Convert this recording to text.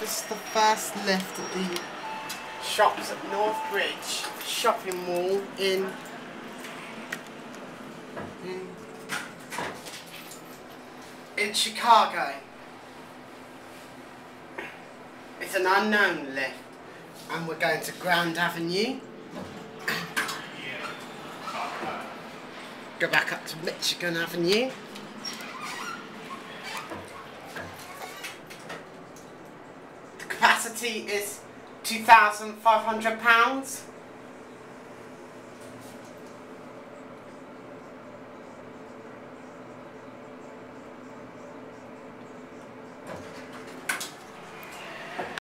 This is the first lift at the shops at North Bridge shopping mall in in in Chicago. It's an unknown lift and we're going to Grand Avenue. Go back up to Michigan Avenue. Capacity is £2,500.